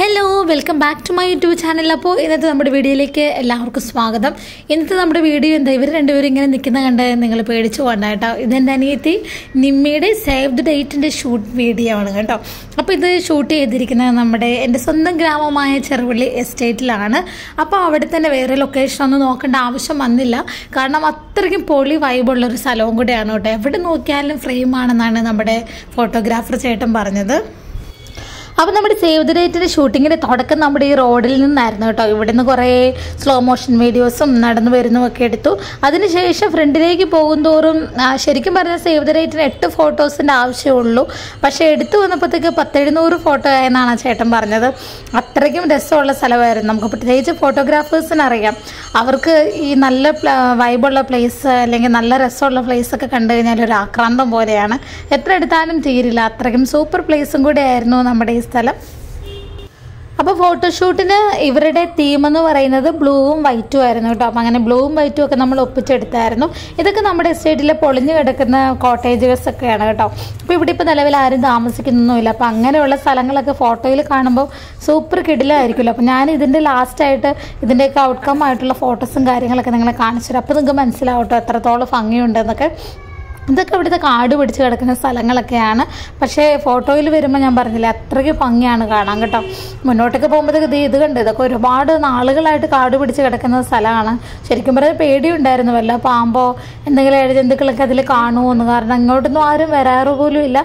Hello welcome back to my YouTube channel അപ്പോൾ ഇന്നത്തെ നമ്മുടെ വീഡിയോയിലേക്ക് എല്ലാവർക്കും സ്വാഗതം. ഇന്നത്തെ നമ്മുടെ വീഡിയോ എന്താ? ഇവർ രണ്ടുപേരും ഇങ്ങനെ നിൽക്കുന്ന കണ്ട് നിങ്ങൾ പേടിച്ചു പോകണ്ട കേട്ടോ. ഇതെന്റെ അനിയത്തി നിമ്മിയുടെ സേവ് ദ ഡേറ്റിന്റെ ഷൂട്ട് വീഡിയോ ആണ് കേട്ടോ. അപ്പോൾ ഇത് ഷൂട്ട് ചെയ്തിരിക്കുന്നത് നമ്മുടെ എന്റെ സ്വന്തം ഗ്രാമമായ ചെറുപള്ളി എസ്റ്റേറ്റിലാണ് അപ്പോൾ അവിടെ തന്നെ വേറെ ലൊക്കേഷനൊന്നും നോക്കേണ്ട ആവശ്യം വന്നില്ല. കാരണം അത്രയ്ക്കും പൊളി വൈബുള്ളൊരു സ്ഥലവും കൂടെയാണ് കേട്ടോ. എവിടെ നോക്കിയാലും ഫ്രെയിമാണെന്നാണ് നമ്മുടെ ഫോട്ടോഗ്രാഫർ ചേട്ടൻ പറഞ്ഞത്. അപ്പോൾ നമ്മുടെ സേവ് ദ ഡേറ്റിന്റെ ഷൂട്ടിങ്ങിന്റെ തുടക്കം നമ്മുടെ ഈ റോഡിൽ നിന്നായിരുന്നു കേട്ടോ. ഇവിടെ നിന്ന് കുറേ സ്ലോ മോഷൻ വീഡിയോസും നടന്നു വരുന്നതുമൊക്കെ എടുത്തു. അതിനുശേഷം ഫ്രണ്ടിലേക്ക് പോകും തോറും ശരിക്കും പറഞ്ഞാൽ സേവ് ദ ഡേറ്റിന് എട്ട് ഫോട്ടോസിന്റെ ആവശ്യമുള്ളൂ. പക്ഷേ എടുത്തു വന്നപ്പോഴത്തേക്ക് പത്തെഴുന്നൂറ് ഫോട്ടോ ആയെന്നാണ് ചേട്ടൻ പറഞ്ഞത്. അത്രയ്ക്കും രസമുള്ള സ്ഥലമായിരുന്നു. നമുക്ക് പ്രത്യേകിച്ച് ഫോട്ടോഗ്രാഫേഴ്സിന് അറിയാം. അവർക്ക് ഈ നല്ല വൈബുള്ള പ്ലേസ് അല്ലെങ്കിൽ നല്ല രസമുള്ള പ്ലേസ് ഒക്കെ കണ്ടു കഴിഞ്ഞാൽ ഒരു ആക്രാന്തം പോലെയാണ്. എത്ര എടുത്താലും തീരില്ല. അത്രയ്ക്കും സൂപ്പർ പ്ലേസും കൂടെ ആയിരുന്നു നമ്മുടെ ഈ സ്ഥലം. അപ്പോൾ ഫോട്ടോഷൂട്ടിന് ഇവരുടെ തീം എന്ന് പറയുന്നത് ബ്ലൂവും വൈറ്റും ആയിരുന്നു കേട്ടോ. അപ്പം അങ്ങനെ ബ്ലൂവും വൈറ്റും ഒക്കെ നമ്മൾ ഒപ്പിച്ചെടുത്തായിരുന്നു. ഇതൊക്കെ നമ്മുടെ എസ്റ്റേറ്റിലെ പൊളിഞ്ഞു കിടക്കുന്ന കോട്ടേജസ് ഒക്കെയാണ് കേട്ടോ. അപ്പോൾ ഇവിടെ ഇപ്പോൾ നിലവിൽ ആരും താമസിക്കുന്നൊന്നുമില്ല. അപ്പോൾ അങ്ങനെയുള്ള സ്ഥലങ്ങളൊക്കെ ഫോട്ടോയിൽ കാണുമ്പോൾ സൂപ്പർ കിടിലായിരിക്കുമല്ലോ. അപ്പോൾ ഞാൻ ഇതിന്റെ ലാസ്റ്റായിട്ട് ഇതിന്റെയൊക്കെ ഔട്ട്കം ആയിട്ടുള്ള ഫോട്ടോസും കാര്യങ്ങളൊക്കെ നിങ്ങളെ കാണിച്ചു തരാം. അപ്പോൾ നിങ്ങൾക്ക് മനസ്സിലാവട്ടോ എത്രത്തോളം ഭംഗിയുണ്ടെന്നൊക്കെ. ഇതൊക്കെ ഇവിടുത്തെ കാട് പിടിച്ച് കിടക്കുന്ന സ്ഥലങ്ങളൊക്കെയാണ്. പക്ഷേ ഫോട്ടോയിൽ വരുമ്പോൾ ഞാൻ പറഞ്ഞില്ല അത്രയ്ക്ക് ഭംഗിയാണ് കാണാൻ കേട്ടോ. മുന്നോട്ടൊക്കെ പോകുമ്പോഴത്തേക്ക് ഇത് ഇത് കണ്ട് ഇതൊക്കെ ഒരുപാട് നാളുകളായിട്ട് കാട് പിടിച്ച് കിടക്കുന്ന സ്ഥലമാണ്. ശരിക്കും പറഞ്ഞാൽ പേടിയുണ്ടായിരുന്നു വല്ല പാമ്പോ എന്തെങ്കിലും ഇഴജന്തുക്കളൊക്കെ അതിൽ കാണുമോ എന്ന് കാരണം ഇങ്ങോട്ടൊന്നും ആരും വരാറ് പോലും ഇല്ല.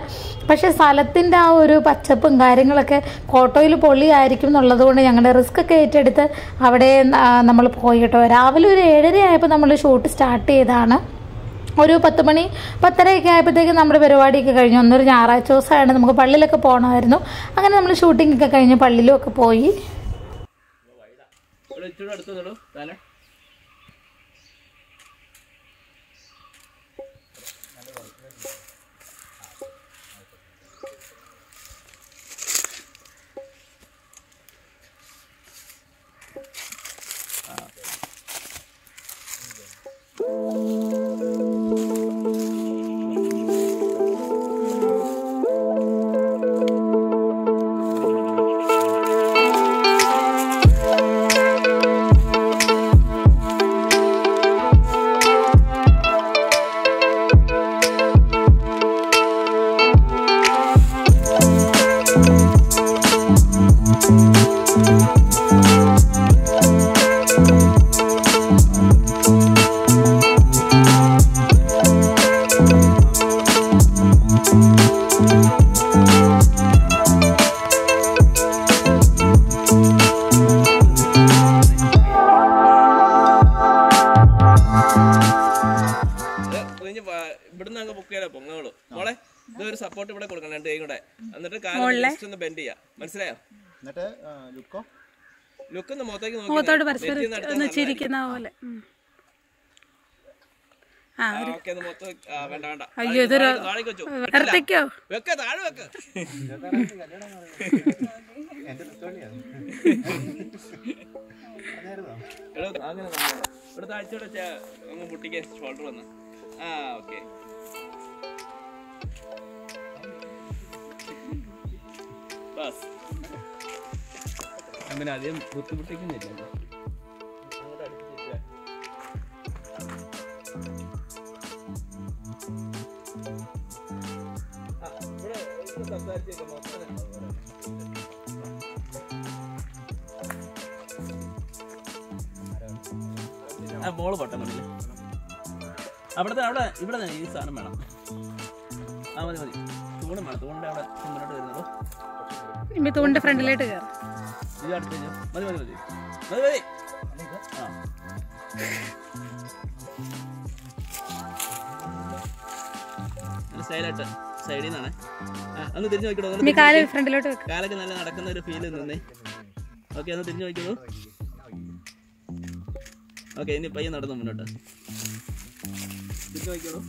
പക്ഷെ സ്ഥലത്തിന്റെ ആ ഒരു പച്ചപ്പും കാര്യങ്ങളൊക്കെ ഫോട്ടോയിൽ പൊള്ളിയായിരിക്കും എന്നുള്ളത് കൊണ്ട് ഞങ്ങളുടെ റിസ്ക് ഒക്കെ ഏറ്റെടുത്ത് അവിടെ നമ്മൾ പോയിട്ടോ രാവിലെ ഒരു ഏഴര ആയപ്പോൾ നമ്മൾ ഷൂട്ട് സ്റ്റാർട്ട് ചെയ്താണ്. ഒരു പത്ത് മണി പത്തരയൊക്കെ ആയപ്പോഴത്തേക്ക് നമ്മുടെ പരിപാടിയൊക്കെ കഴിഞ്ഞു. അന്നൊരു ഞായറാഴ്ച ദിവസമായിട്ട് നമുക്ക് പള്ളിയിലൊക്കെ പോകണമായിരുന്നു അങ്ങനെ നമ്മൾ ഷൂട്ടിംഗ് ഒക്കെ കഴിഞ്ഞ് പള്ളിയിലും ഒക്കെ പോയി. ഇവിടെ ഇവിടുന്ന് അങ്ങ് ബുക്ക് ചെയ്താ പൊങ്ങോളൂ മോളെ ഇതൊരു സപ്പോർട്ട് ഇവിടെ കൊടുക്കണം രണ്ട് കൈ കൂടെ. എന്നിട്ട് കാലം ഒന്ന് ബെൻഡ് ചെയ്യാം. മനസ്സിലായോ? എന്നിട്ട് ലുക്കോ? ലുക്ക് മുഖത്തോട് പരസ്പരം ചിരിക്കുന്ന പോലെ. ആ ഓക്കെ മൊത്തം വേണ്ട വേണ്ട. അയ്യോ ഇതൊരു നിർത്തിക്കോ വെക്ക താഴെ വെക്ക്. എടോ, അങ്ങനെ തന്നെ. ഇവിടെ താഴ്ചയുടെ അങ്ങ് മുട്ടിക്ക് ഷോൾഡർ വന്ന്. ആ ഓക്കെ. ബസ്. അങ്ങനെ അധികം ബുദ്ധിമുട്ടിക്കുന്നില്ല. സംസാരിച്ചേക്കാം ആ ബോൾ പൊട്ടം മതിയില്ലേ അവിടുത്തെ അവിടെ ഇവിടെ തന്നെ ഈ സാധനം വേണം. ആ മതി മതി. തൂണും വേണം. തൂണിന്റെ അവിടെ മുന്നോട്ട് വരുന്നത്. ഇനി തൂണിന്റെ ഫ്രണ്ടിലോട്ട് കയറും? മതി മതി മതി. മതി മതി. സ്റ്റൈലായിട്ട് സൈഡിൽ നിന്നാണ് ഒന്ന് തിരിഞ്ഞു തിരിഞ്ഞ് കാൽ. ഫ്രണ്ടിലോട്ട് കാലൊക്കെ നല്ല നടക്കുന്ന ഒരു ഫീൽ നിന്നേ. ഓക്കെ ഒന്ന് തിരിഞ്ഞു നോക്കിക്കോ. ഓക്കെ ഇനി പയ്യ നടന്നു മുന്നോട്ട്. തിരിഞ്ഞു നോക്കിക്കോളൂ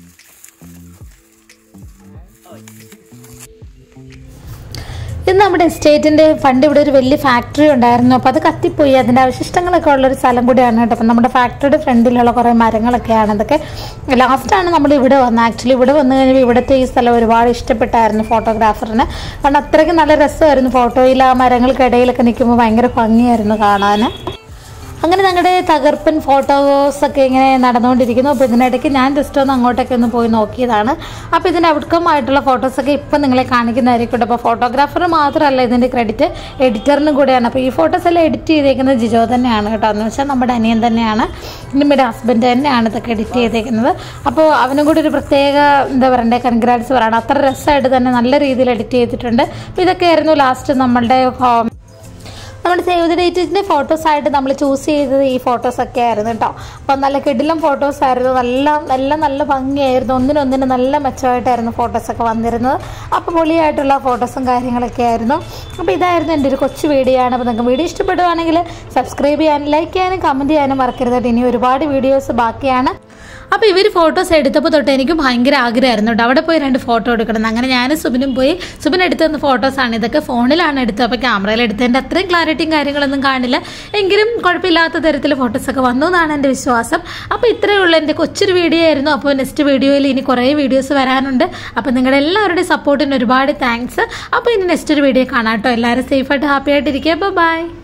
ഇത് നമ്മുടെ എസ്റ്റേറ്റിന്റെ ഫണ്ട് ഇവിടെ ഒരു വലിയ ഫാക്ടറി ഉണ്ടായിരുന്നു. അപ്പോൾ അത് കത്തിപ്പോയി. അതിന്റെ അവശിഷ്ടങ്ങളൊക്കെ ഉള്ള ഒരു സ്ഥലം കൂടിയാണ് കേട്ടോ. അപ്പം നമ്മുടെ ഫാക്ടറിയുടെ ഫ്രണ്ടിലുള്ള കുറേ മരങ്ങളൊക്കെയാണ് അതൊക്കെ ലാസ്റ്റാണ് നമ്മൾ ഇവിടെ വന്നത്. ആക്ച്വലി ഇവിടെ വന്നു കഴിഞ്ഞാൽ ഇവിടുത്തെ ഈ സ്ഥലം ഒരുപാട് ഇഷ്ടപ്പെട്ടായിരുന്നു ഫോട്ടോഗ്രാഫറിന് കാരണം അത്രയ്ക്ക് നല്ല രസമായിരുന്നു. ഫോട്ടോയിൽ ആ മരങ്ങൾക്കിടയിലൊക്കെ നിൽക്കുമ്പോൾ ഭയങ്കര ഭംഗിയായിരുന്നു കാണാൻ അങ്ങനെ ഞങ്ങളുടെ തകർപ്പൻ ഫോട്ടോസ് ഒക്കെ ഇങ്ങനെ നടന്നുകൊണ്ടിരിക്കുന്നു. അപ്പോൾ ഇതിനിടയ്ക്ക് ഞാൻ ജസ്റ്റ് ഒന്ന് അങ്ങോട്ടൊക്കെ ഒന്ന് പോയി നോക്കിയതാണ്. അപ്പോൾ ഇതിന്റെ ഔട്ട്കം ആയിട്ടുള്ള ഫോട്ടോസൊക്കെ ഇപ്പം നിങ്ങളെ കാണിക്കുന്നതായിരിക്കും അപ്പോൾ ഫോട്ടോഗ്രാഫർ മാത്രമല്ല ഇതിന്റെ ക്രെഡിറ്റ് എഡിറ്ററിനും കൂടെയാണ്. അപ്പോൾ ഈ ഫോട്ടോസ് എല്ലാം എഡിറ്റ് ചെയ്തേക്കുന്നത് ജിജോ തന്നെയാണ് കേട്ടോ. എന്ന് വെച്ചാൽ നമ്മുടെ അനിയൻ തന്നെയാണ്. നമ്മുടെ ഹസ്ബൻഡ് തന്നെയാണ് ഇതൊക്കെ എഡിറ്റ് ചെയ്തേക്കുന്നത്. അപ്പോൾ അവനും കൂടി ഒരു പ്രത്യേക എന്താ പറയണ്ടേ കൺഗ്രാറ്റ്സ് പറയണം. അത്ര രസമായിട്ട് തന്നെ നല്ല രീതിയിൽ എഡിറ്റ് ചെയ്തിട്ടുണ്ട്. അപ്പോൾ ഇതൊക്കെയായിരുന്നു ലാസ്റ്റ് നമ്മളുടെ നമ്മുടെ സേവ് ദ ഡേറ്റിന്റെ ഫോട്ടോസായിട്ട് നമ്മൾ ചൂസ് ചെയ്തത് ഈ ഫോട്ടോസ് ഒക്കെ ആയിരുന്നു കേട്ടോ അപ്പം നല്ല കിടിലം ഫോട്ടോസ് ആയിരുന്നു. നല്ല നല്ല നല്ല ഭംഗിയായിരുന്നു. ഒന്നിനൊന്നിന് നല്ല മെച്ചമായിട്ടായിരുന്നു ഫോട്ടോസൊക്കെ വന്നിരുന്നത്. അപ്പോൾ പൊളിയായിട്ടുള്ള ഫോട്ടോസും കാര്യങ്ങളൊക്കെ ആയിരുന്നു. അപ്പോൾ ഇതായിരുന്നു എന്റെ ഒരു കൊച്ചു വീഡിയോ ആണ്. അപ്പോൾ നിങ്ങൾക്ക് വീഡിയോ ഇഷ്ടപ്പെടുവാണെങ്കിൽ സബ്സ്ക്രൈബ് ചെയ്യാനും ലൈക്ക് ചെയ്യാനും കമന്റ് ചെയ്യാനും മറക്കരുത്. ഇനി ഒരുപാട് വീഡിയോസ് ബാക്കിയാണ്. അപ്പോൾ ഇവർ ഫോട്ടോസ് എടുത്തപ്പോൾ തൊട്ട് എനിക്ക് ഭയങ്കര ആഗ്രഹമായിരുന്നു കേട്ടോ അവിടെ പോയി രണ്ട് ഫോട്ടോ എടുക്കണം അങ്ങനെ ഞാൻ സുബിനും പോയി. സുബിൻ എടുത്തു തന്ന ഫോട്ടോസാണ് ഇതൊക്കെ ഫോണിലാണ് എടുത്തത്. അപ്പോൾ ക്യാമറയിൽ എടുത്തതിന്റെ അത്രയും ക്ലാരിറ്റിയും കാര്യങ്ങളൊന്നും കാണില്ല. എങ്കിലും കുഴപ്പമില്ലാത്ത തരത്തിൽ ഫോട്ടോസൊക്കെ വന്നു എന്നാണ് എന്റെ വിശ്വാസം. അപ്പോൾ ഇത്രയേ ഉള്ളൂ. എന്റെ കൊച്ചൊരു വീഡിയോ ആയിരുന്നു. അപ്പോൾ നെക്സ്റ്റ് വീഡിയോയിൽ ഇനി കുറേ വീഡിയോസ് വരാനുണ്ട്. അപ്പോൾ നിങ്ങളുടെ എല്ലാവരുടെയും സപ്പോർട്ടിന് ഒരുപാട് താങ്ക്സ് അപ്പോൾ ഇനി നെക്സ്റ്റ് ഒരു വീഡിയോ കാണാം കേട്ടോ എല്ലാവരും സേഫായിട്ട് ഹാപ്പി ആയിട്ടിരിക്കുക. ബൈ